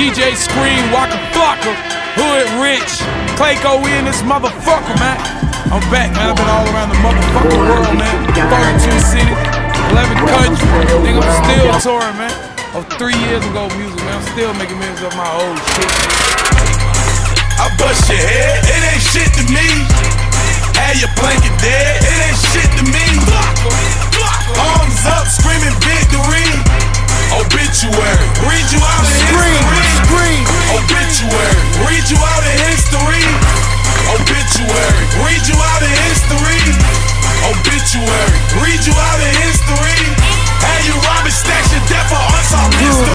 DJ Scream, Waka Flocka, Hood Rich, Clayco in this motherfucker, man. I'm back, man. I've been all around the motherfucking world, man. 42 cities, 11 countries. Nigga, I'm still touring, man. Of three years ago music, man. I'm still making music of my old shit. I bust your head, it ain't shit to me. Have your blanket dead, Read you out of here.